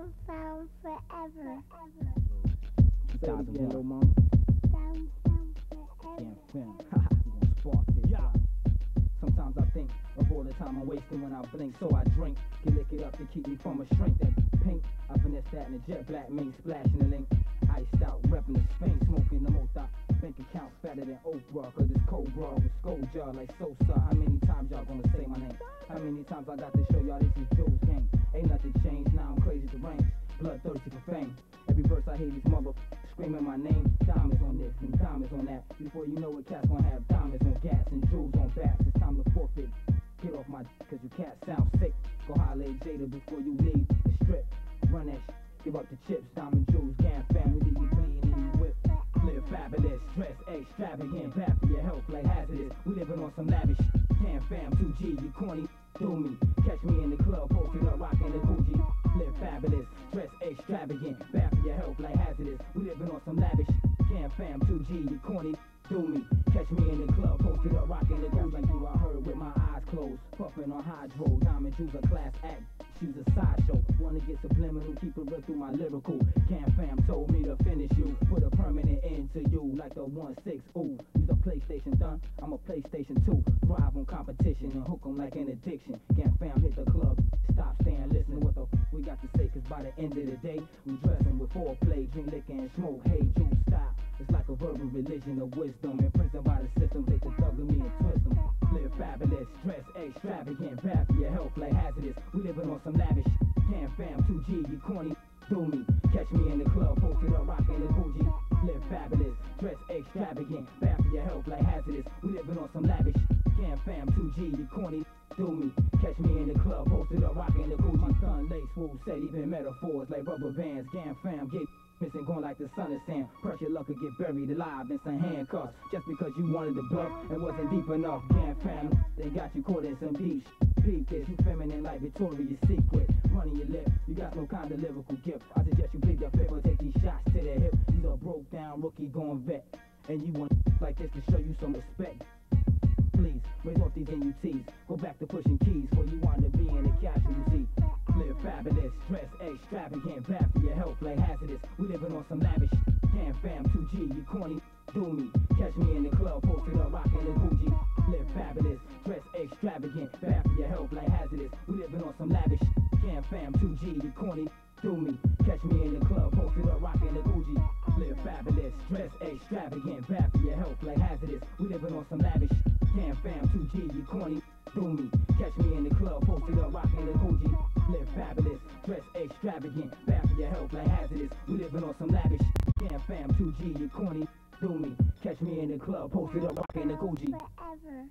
Found, found forever. Say it again, little mama. Found, found forever. Damn film. we gon' spark this. Yeah. Sometimes I think of all the time I'm wasting when I blink, so I drink. Can lick it up to keep me from a shrink. That pink, I finesse that in a jet black mink, splashing the link. Fatter than Oprah, cause it's Cobra with jar like Sosa. How many times y'all gonna say my name? How many times I got to show y'all this is Joe's game? Ain't nothing changed, now I'm crazy to range. Bloodthirsty for fame. Every verse I hear these mother screaming my name. Diamonds on this and diamonds on that. Before you know it, cats gonna have diamonds on gas and jewels on bats. It's time to forfeit. Get off my cause you cats sound sick. Go holler at Jada before you leave the strip. Run that sh- give up the chips. Diamond jewels, gang family, you bleeding in you whip. Live fabulous, extravagant, bad for your health like hazardous. We living on some lavish sh- Gam Fam, 2G, you corny, do me. Catch me in the club, posted up, rocking the Gucci. Live fabulous, dress extravagant, bad for your health like hazardous. We living on some lavish sh- Gam Fam, 2G, you corny, do me. Catch me in the club, posted up, rocking the Gucci. Like you, I heard with my eyes closed, puffing on hydro. Diamond jewels a class act. She's a sideshow. Wanna get subliminal, keep it real through my lyrical. Gam Fam told me to finish you. Put a permanent end to you like the 1-6. Ooh, use a PlayStation done. I'm a PlayStation 2. Thrive on competition and hook 'em like an addiction. Gam Fam hit the club. Stop, stand, listen what the f- we got to say. Cause by the end of the day, we dress 'em with foreplay, drink liquor and smoke. Hey, Jew style. It's like a verbal religion of wisdom. Imprisoned by the system, take the thug me and twist 'em. Live fabulous, dress extravagant, for your health like hazardous. We living on some lavish. Gam Fam, 2G, you corny, do me. Catch me in the club, posted up, rocking the Gucci. Live fabulous, dress extravagant, for your health like hazardous. We living on some lavish. Gam Fam, 2G, you corny, do me. Catch me in the club, posted up, rocking the Gucci. My son lace swoop said even metaphors like rubber bands. Gam Fam, get Missing going like the sun is saying Pressure luck could get buried alive in some handcuffs. Just because you wanted to bluff and wasn't deep enough Can't fam, they got you caught in some beach Peep this, you feminine like Victoria's Secret. Running your lip, you got no kind of lyrical gift. I suggest you the fifth or take these shots to the hip. He's a broke down rookie going vet. And you want like this to show you some respect. Please, raise off these NUTs Go back to pushing keys for you want to be in a casualty fabulous, dress extravagant, bad for your health like hazardous. We living on some lavish. Gam Fam, 2G, you corny, do me. Catch me in the club, posted up, rocking the Gucci. Live fabulous, dress extravagant, bad for your health like hazardous. We living on some lavish. Gam Fam, 2G, you corny, do me. Catch me in the club, posted up, rocking the Gucci. Live fabulous, dress extravagant, bad for your health like hazardous. We living on some lavish. Gam Fam, 2G, you corny, do me. Catch me in the club, posted up, rocking the Gucci. Fabulous, dress extravagant, bad for your health like hazardous. We living on some lavish. Gam Fam, 2G, you corny, do me. Catch me in the club, posted up, rocking the Gucci. Forever.